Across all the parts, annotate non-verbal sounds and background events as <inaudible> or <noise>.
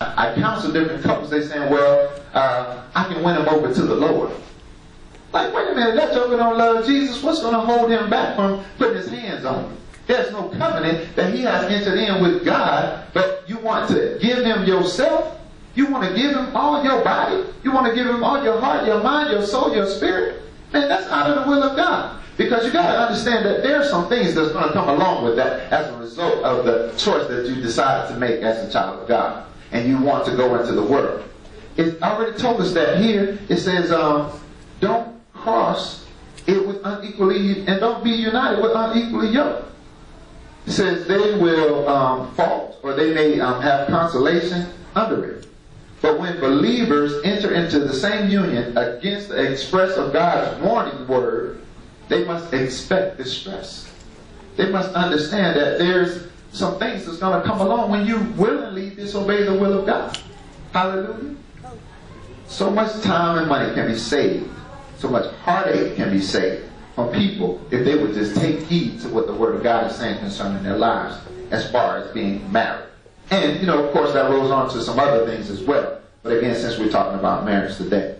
I counsel different couples. They saying, well, uh, I can win them over to the Lord. Like, wait a minute, that joker don't love Jesus. What's going to hold him back from putting his hands on him? There's no covenant that he has entered in with God, but you want to give him yourself. You want to give him all your body. You want to give him all your heart, your mind, your soul, your spirit. Man, that's out of the will of God. Because you got to understand that there are some things that's going to come along with that as a result of the choice that you decided to make as a child of God. And you want to go into the world. It already told us that here. It says, um, don't cross it with unequally, and don't be united with unequally yoked. It says they will um, fault or they may um, have consolation under it. But when believers enter into the same union against the express of God's warning word, they must expect distress. They must understand that there's some things that's going to come along when you willingly disobey the will of God. Hallelujah. So much time and money can be saved. So much heartache can be saved from people if they would just take heed to what the Word of God is saying concerning their lives as far as being married. And, you know, of course, that rolls on to some other things as well. But again, since we're talking about marriage today,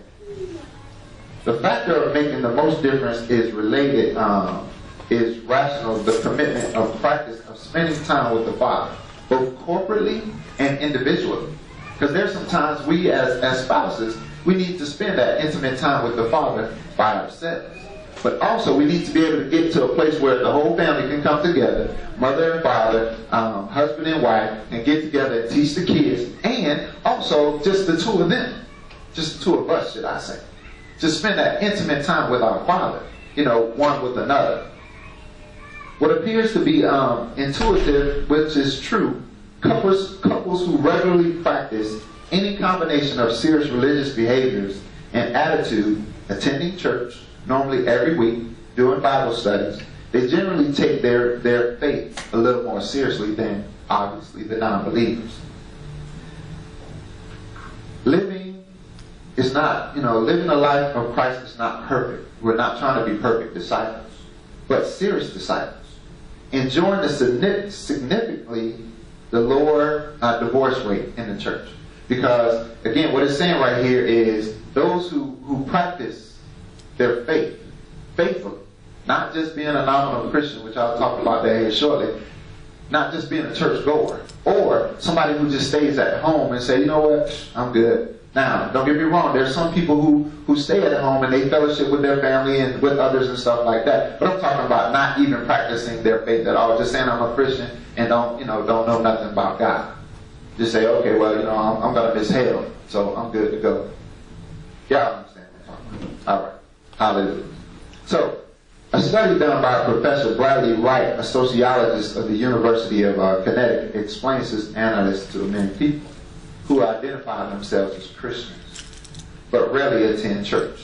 the factor of making the most difference is related, um, is rational, the commitment of practice of spending time with the Father, both corporately and individually. Because there's some times we as, as spouses, we need to spend that intimate time with the Father by ourselves. But also, we need to be able to get to a place where the whole family can come together, mother and father, um, husband and wife, and get together and teach the kids, and also just the two of them, just the two of us, should I say, to spend that intimate time with our Father, you know, one with another. What appears to be um, intuitive, which is true, couples, couples who regularly practice any combination of serious religious behaviors and attitude, attending church, normally every week, doing Bible studies, they generally take their, their faith a little more seriously than, obviously, the non-believers. Living is not, you know, living a life of Christ is not perfect. We're not trying to be perfect disciples, but serious disciples. Enjoying the significantly the lower uh, divorce rate in the church. Because, again, what it's saying right here is those who, who practice their faith faithfully, not just being a nominal Christian, which I'll talk about that here shortly, not just being a church goer, or somebody who just stays at home and say, you know what, I'm good. Now, don't get me wrong, there's some people who, who stay at home and they fellowship with their family and with others and stuff like that. But I'm talking about not even practicing their faith at all, just saying I'm a Christian and don't, you know, don't know nothing about God. Just say, okay, well, you know, I'm, I'm going to miss hell, so I'm good to go. Y'all understand what All right. Hallelujah. So, a study done by Professor Bradley Wright, a sociologist of the University of uh, Connecticut, explains this analysis to many people who identify themselves as Christians, but rarely attend church.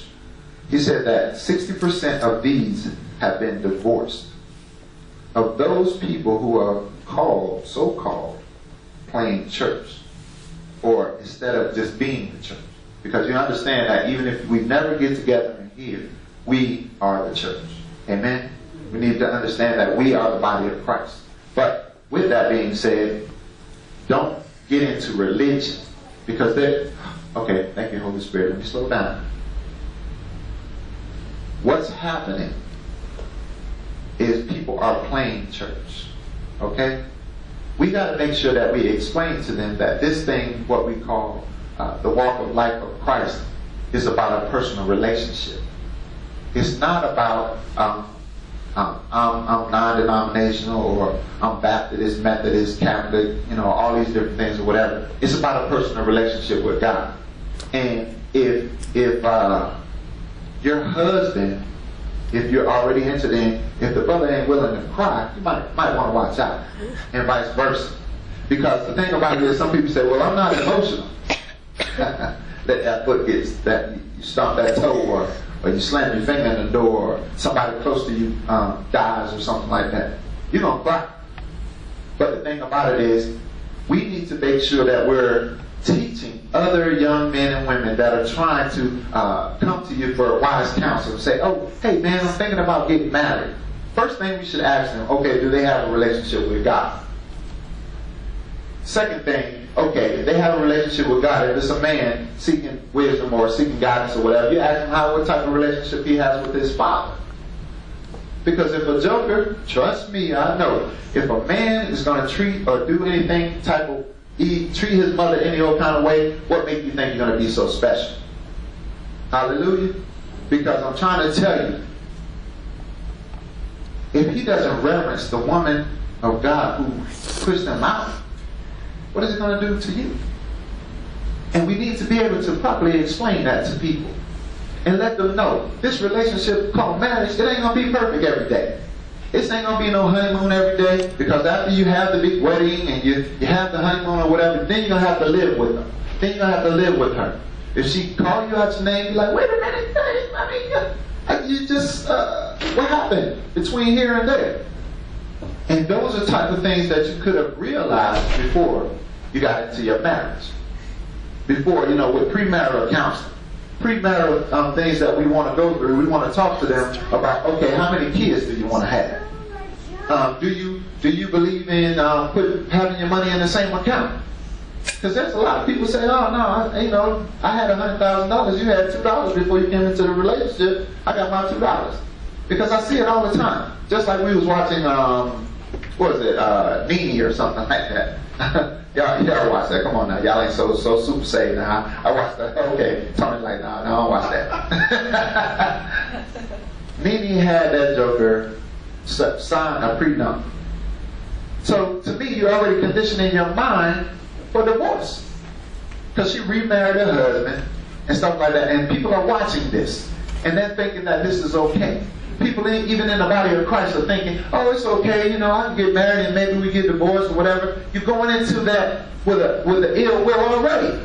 He said that 60% of these have been divorced. Of those people who are called, so-called, plain church, or instead of just being the church. Because you understand that even if we never get together in here, we are the church. Amen? We need to understand that we are the body of Christ. But with that being said, don't get into religion because they okay, thank you, Holy Spirit. Let me slow down. What's happening is people are playing church. Okay? We got to make sure that we explain to them that this thing, what we call uh, the walk of life of Christ, is about a personal relationship. It's not about um, um, I'm, I'm non-denominational or I'm Baptist, Methodist, Catholic, you know, all these different things or whatever. It's about a personal relationship with God. And if if uh, your husband, if you're already entered in, if the brother ain't willing to cry, you might might want to watch out, and vice versa. Because the thing about it is, some people say, "Well, I'm not emotional." <laughs> that that foot gets that you stomp that toe or or you slam your finger in the door, or somebody close to you um, dies or something like that, you're going to cry. But the thing about it is, we need to make sure that we're teaching other young men and women that are trying to uh, come to you for wise counsel. and Say, oh, hey man, I'm thinking about getting married. First thing we should ask them, okay, do they have a relationship with God? Second thing, okay, if they have a relationship with God. If it's a man seeking wisdom or seeking guidance or whatever, you ask him how what type of relationship he has with his father. Because if a joker, trust me, I know, if a man is going to treat or do anything type of he treat his mother any old kind of way, what makes you think you're going to be so special? Hallelujah. Because I'm trying to tell you, if he doesn't reverence the woman of God who pushed him out, what is it going to do to you? And we need to be able to properly explain that to people and let them know this relationship called marriage, it ain't going to be perfect every day. This ain't gonna be no honeymoon every day because after you have the big wedding and you, you have the honeymoon or whatever, then you're gonna have to live with them. Then you're gonna have to live with her. If she call you out your name, you're like, wait a minute, I mean, you, you just, uh, what happened between here and there? And those are type of things that you could have realized before you got into your marriage. Before, you know, with premarital counseling. Premarital um, things that we want to go through, we want to talk to them about, okay, how many kids do you want to have? Um, do you do you believe in um, put, having your money in the same account? Because there's a lot of people say, oh no, I, you know, I had hundred thousand dollars, you had two dollars before you came into the relationship. I got my two dollars because I see it all the time. Just like we was watching, um, what was it, uh, Nene or something like that. <laughs> y'all, y'all watch that. Come on now, y'all ain't so so super saved now. I watched that. <laughs> Okay, Tony like, no, no, I don't watch that. <laughs> Nene had that Joker sign a prenup. So to me, you're already conditioning your mind for divorce. Because she remarried her husband and stuff like that. And people are watching this. And they're thinking that this is okay. People even in the body of Christ are thinking, oh, it's okay, you know, I can get married and maybe we get divorced or whatever. You're going into that with a with an ill will already.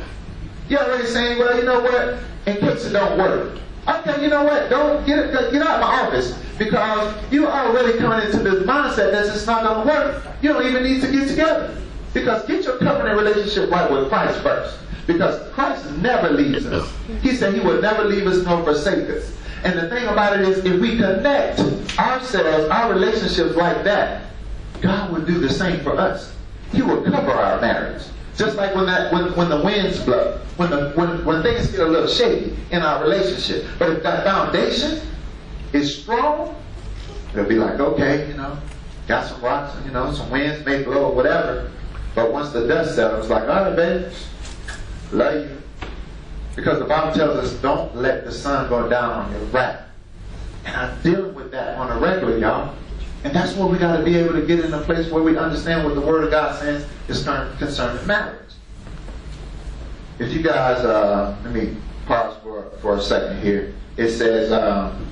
You're already saying, well, you know what? In case it don't work. Okay, you know what? Don't get get out of my office because you're already coming into this mindset that it's not going to work. You don't even need to get together because get your covenant relationship right with Christ first. Because Christ never leaves us. He said he would never leave us nor forsake us. And the thing about it is, if we connect ourselves, our relationships like that, God will do the same for us. He will cover our marriage. Just like when that when, when the winds blow, when the when, when things get a little shaky in our relationship. But if that foundation is strong, they'll be like, okay, you know, got some rocks, you know, some winds may blow or whatever. But once the dust settles, like, all right, baby, love you. Because the Bible tells us, don't let the sun go down on your wrath. And I'm dealing with that on a regular, y'all. And that's where we got to be able to get in a place where we understand what the Word of God says is concerning marriage. If you guys, uh, let me pause for, for a second here. It says um,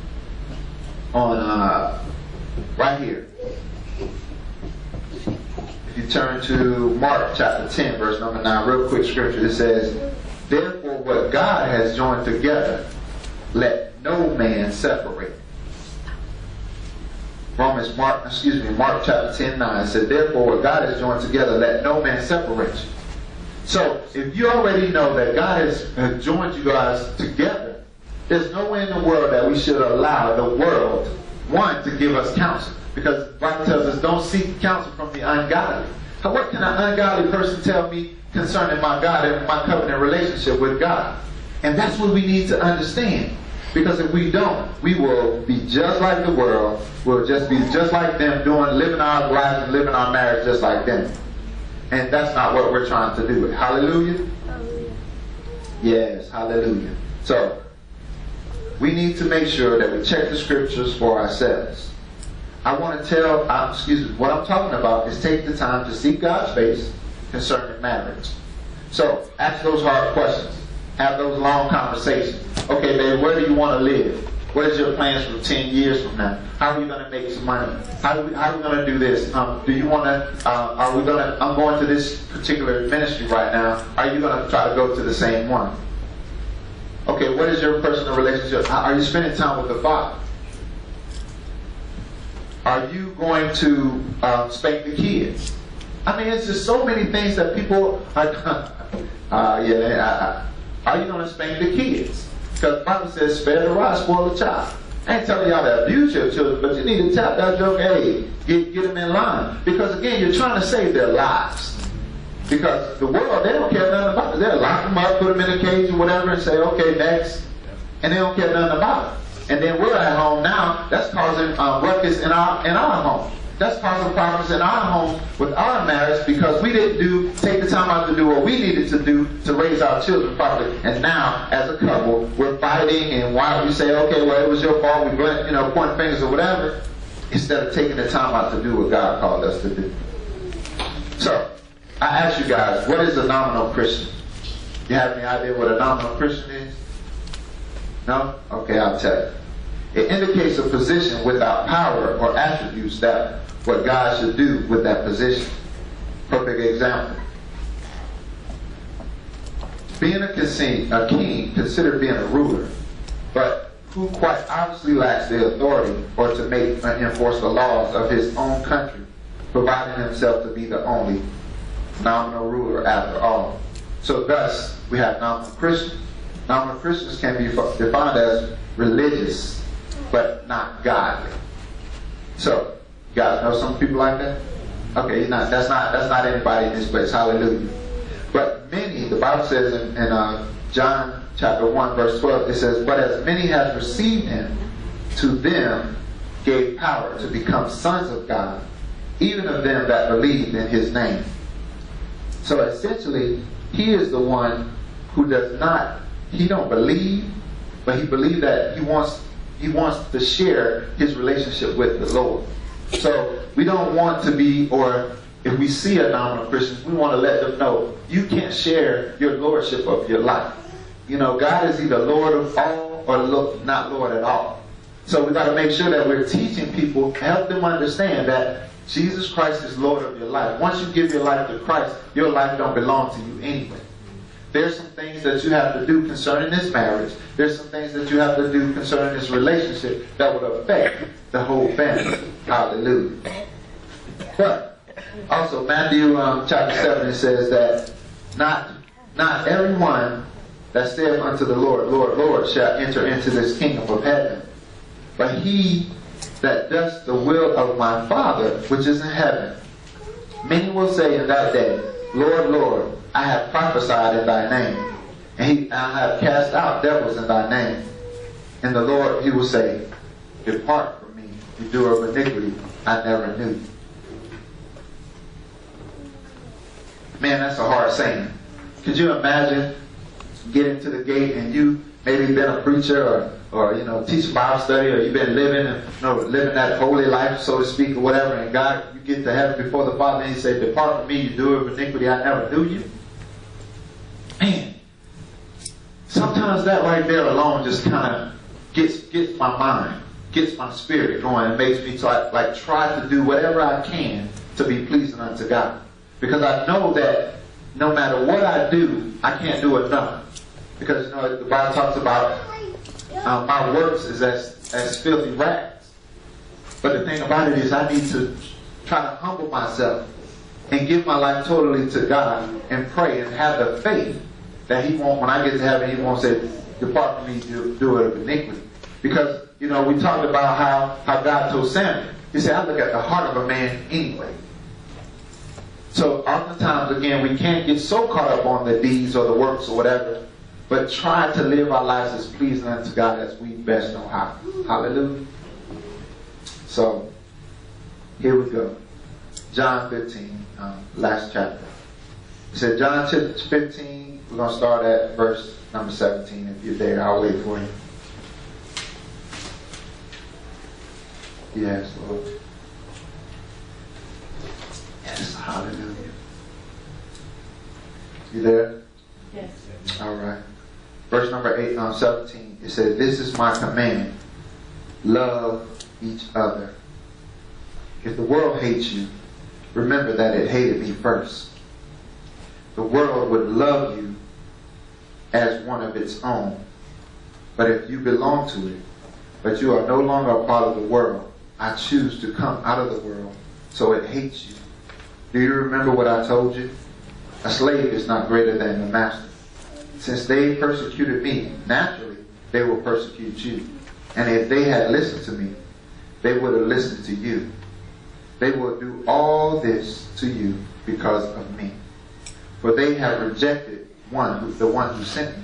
on uh, right here. If you turn to Mark chapter 10, verse number 9, real quick scripture, it says, Therefore, what God has joined together, let no man separate. Romans, Mark, excuse me, Mark chapter 10, 9 says, Therefore, what God has joined together, let no man separate. So, if you already know that God has, has joined you guys together, there's no way in the world that we should allow the world, one, to give us counsel. Because the Bible tells us, don't seek counsel from the ungodly. What can an ungodly person tell me concerning my God and my covenant relationship with God? And that's what we need to understand. Because if we don't, we will be just like the world. We'll just be just like them, doing, living our lives and living our marriage just like them. And that's not what we're trying to do. Hallelujah? hallelujah. Yes, hallelujah. So, we need to make sure that we check the scriptures for ourselves. I want to tell, uh, excuse me, what I'm talking about is take the time to seek God's face concerning marriage. So, ask those hard questions. Have those long conversations. Okay, babe, where do you want to live? What is your plans for 10 years from now? How are you going to make some money? How, we, how are we going to do this? Um, do you want to, uh, are we going to, I'm going to this particular ministry right now. Are you going to try to go to the same one? Okay, what is your personal relationship? Are you spending time with the Father? Are you going to um, spank the kids? I mean, it's just so many things that people are, <laughs> uh, yeah, are you going to spank the kids? Because the Bible says, spare the rod, spoil the child. I ain't telling y'all to abuse your children, but you need to tap that joke, hey, get, get them in line. Because again, you're trying to save their lives. Because the world, they don't care nothing about it. They'll lock them up, put them in a cage or whatever, and say, okay, next. And they don't care nothing about it. And then we're at home now. That's causing uh, ruckus in our in our home. That's causing problems in our home with our marriage because we didn't do take the time out to do what we needed to do to raise our children properly. And now, as a couple, we're fighting, and why we say, okay, well, it was your fault. We blame, you know, point fingers or whatever, instead of taking the time out to do what God called us to do. So, I ask you guys, what is a nominal Christian? You have any idea what a nominal Christian is? No? Okay, I'll tell you. It indicates a position without power or attributes that what God should do with that position. Perfect example. Being a, a king considered being a ruler, but who quite obviously lacks the authority or to make and enforce the laws of his own country, providing himself to be the only nominal ruler after all. So thus, we have nominal Christians. Nominal Christians can be defined as religious, but not godly. So, you guys know some people like that? Okay, not, that's not that's not anybody in this place. Hallelujah. But many, the Bible says in, in uh, John chapter 1, verse 12, it says, But as many have received him, to them gave power to become sons of God, even of them that believed in his name. So essentially, he is the one who does not, he don't believe, but he believes that he wants he wants to share his relationship with the Lord. So we don't want to be, or if we see a nominal Christian, we want to let them know you can't share your lordship of your life. You know, God is either Lord of all or not Lord at all. So we got to make sure that we're teaching people, help them understand that Jesus Christ is Lord of your life. Once you give your life to Christ, your life don't belong to you anyway. There's some things that you have to do concerning this marriage. There's some things that you have to do concerning this relationship that would affect the whole family. Hallelujah. But also Matthew um, chapter seven it says that not not everyone that saith unto the Lord, Lord, Lord, shall enter into this kingdom of heaven, but he that does the will of my Father which is in heaven. Many will say in that day, Lord, Lord, I have prophesied in thy name, and he, I have cast out devils in thy name. And the Lord, he will say, Depart from me, you doer of iniquity, I never knew. Man, that's a hard saying. Could you imagine getting to the gate and you maybe been a preacher or, or you know, teach Bible study or you've been living you know, living that holy life, so to speak, or whatever, and God, you get to heaven before the Father and He say, Depart from me, you doer of iniquity, I never knew you. Man, sometimes that right there alone just kind of gets gets my mind, gets my spirit going, and makes me try, like try to do whatever I can to be pleasing unto God. Because I know that no matter what I do, I can't do it enough. Because you know the Bible talks about um, my works is as as filthy rags. But the thing about it is, I need to try to humble myself and give my life totally to God and pray and have the faith that He won't. When I get to heaven, He won't say, "Depart from me, do, do it of iniquity." Because you know we talked about how how God told Samuel. He said, "I look at the heart of a man anyway." So oftentimes, again, we can't get so caught up on the deeds or the works or whatever but try to live our lives as pleasing unto God as we best know how. Hallelujah. So, here we go. John 15, um, last chapter. It said, John 15, we're going to start at verse number 17. If you're there, I'll wait for you. Yes, Lord. Yes, hallelujah. You there? Yes. All right verse number 8, um, 17, it says, This is my command. Love each other. If the world hates you, remember that it hated me first. The world would love you as one of its own. But if you belong to it, but you are no longer a part of the world, I choose to come out of the world, so it hates you. Do you remember what I told you? A slave is not greater than the master. Since they persecuted me, naturally, they will persecute you. And if they had listened to me, they would have listened to you. They will do all this to you because of me. for they have rejected one, who, the one who sent me.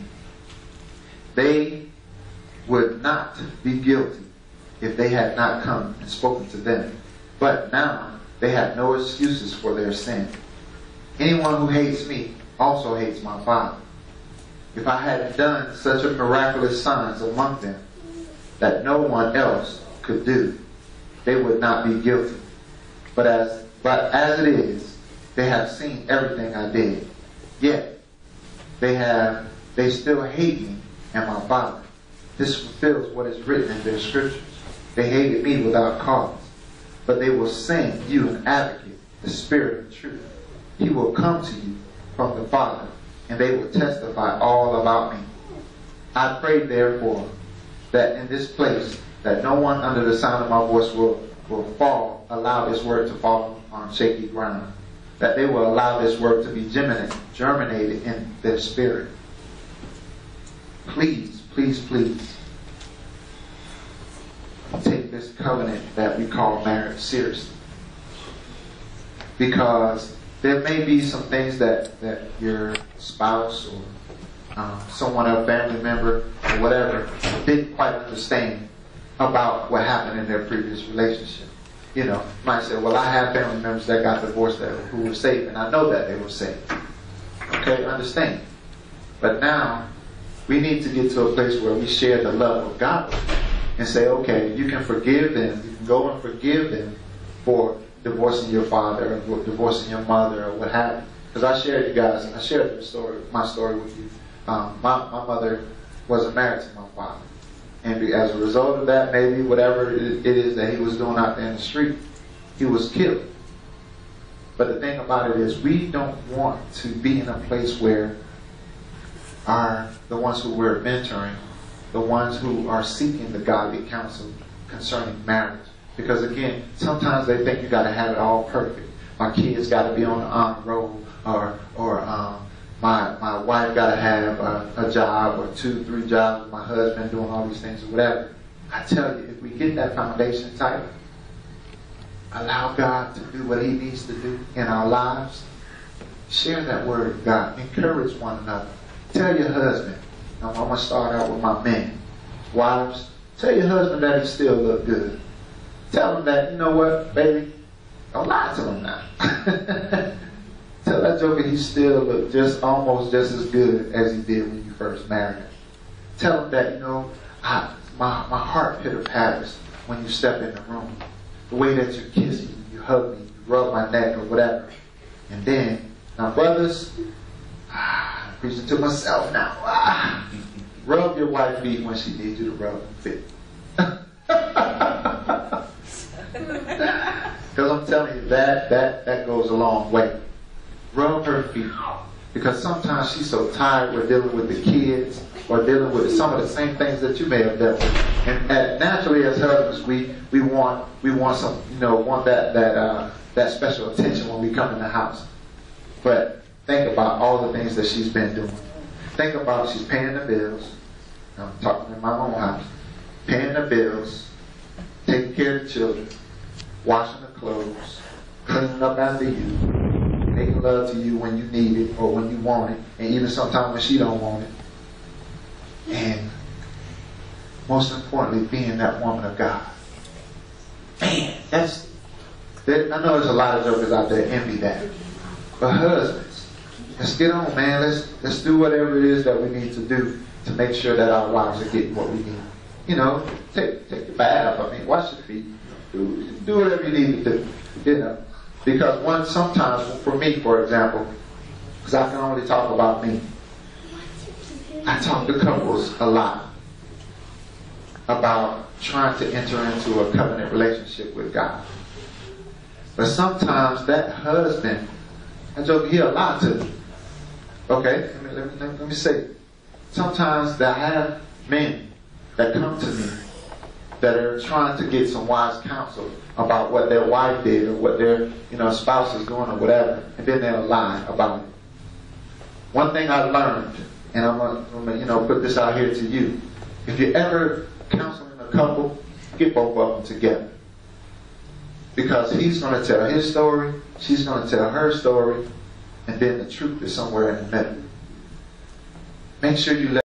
They would not be guilty if they had not come and spoken to them. But now they have no excuses for their sin. Anyone who hates me also hates my Father. If I had done such a miraculous signs among them that no one else could do, they would not be guilty. But as but as it is, they have seen everything I did. Yet they have they still hate me and my Father. This fulfills what is written in their scriptures. They hated me without cause. But they will send you an advocate, the Spirit of truth. He will come to you from the Father, and they will testify all about me. I pray, therefore, that in this place, that no one under the sound of my voice will, will fall, allow this word to fall on shaky ground. That they will allow this word to be germinate, germinated in their spirit. Please, please, please take this covenant that we call marriage seriously. Because there may be some things that, that your spouse or um, someone, a family member, or whatever, didn't quite understand about what happened in their previous relationship. You know, might say, well, I have family members that got divorced that, who were saved, and I know that they were saved. Okay, understand. But now, we need to get to a place where we share the love of God and say, okay, you can forgive them. You can go and forgive them for divorcing your father or divorcing your mother or what have you. Because I shared you guys, I shared story, my story with you. Um, my, my mother wasn't married to my father. And as a result of that, maybe whatever it is that he was doing out there in the street, he was killed. But the thing about it is, we don't want to be in a place where our the ones who we're mentoring the ones who are seeking the godly counsel concerning marriage. Because again, sometimes they think you got to have it all perfect. My kids got to be on the honor roll, or or um, my my wife got to have a, a, job or two, three jobs. My husband doing all these things or whatever. I tell you, if we get that foundation tight, allow God to do what He needs to do in our lives. Share that word of God. Encourage one another. Tell your husband, I'm, I'm to start out with my men. Wives, tell your husband that he still look good. Tell him that, you know what, baby, don't lie to him now. <laughs> tell that joker he still look just almost just as good as he did when you first married him. Tell him that, you know, I, my, my heart pitter patters when you step in the room. The way that you kiss me, you hug me, you rub my neck or whatever. And then, now brothers, <sighs> I'm preaching to myself now. <sighs> Rub your wife's feet when she needs you to rub them feet. <laughs> <laughs> Because I'm telling you, that, that, that goes a long way. Rub her feet. Because sometimes she's so tired with dealing with the kids or dealing with some of the same things that you may have dealt with. And, and naturally as husbands, we, we want, we want some, you know, want that, that, uh, that special attention when we come in the house. But think about all the things that she's been doing. Think about she's paying the bills. I'm talking in my own house. Paying the bills, taking care of the children, washing the clothes, cleaning up after you, making love to you when you need it or when you want it, and even sometimes when she don't want it. And most importantly, being that woman of God. Man, that's. that, I know there's a lot of jokers out there envy that. But husbands, Let's get on, man. Let's let's do whatever it is that we need to do to make sure that our wives are getting what we need. You know, take take your bath. I mean, wash your feet. Do, whatever you need to do. You know, because one sometimes for me, for example, because I can only talk about me. I talk to couples a lot about trying to enter into a covenant relationship with God. But sometimes that husband, I joke, he a lot to Okay, let me, let me, let me say. Sometimes I have men that come to me that are trying to get some wise counsel about what their wife did or what their you know spouse is doing or whatever, and then they'll lie about it. One thing I learned, and I'm gonna, I'm gonna you know put this out here to you: if you're ever counseling a couple, get both of them together, because he's going to tell his story, she's going to tell her story, and then the truth is somewhere in the middle. Make sure you let